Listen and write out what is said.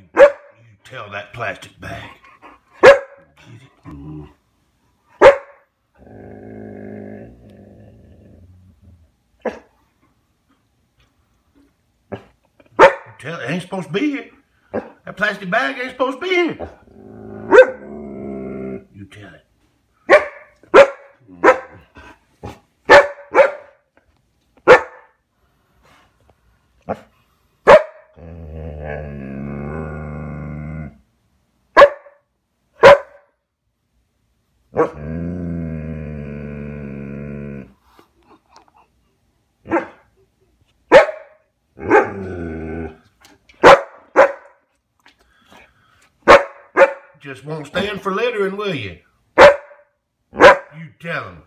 You, you tell that plastic bag. Get it? Tell it ain't supposed to be here. That plastic bag ain't supposed to be here. You tell it. Just won't stand for littering, will you? You tell him.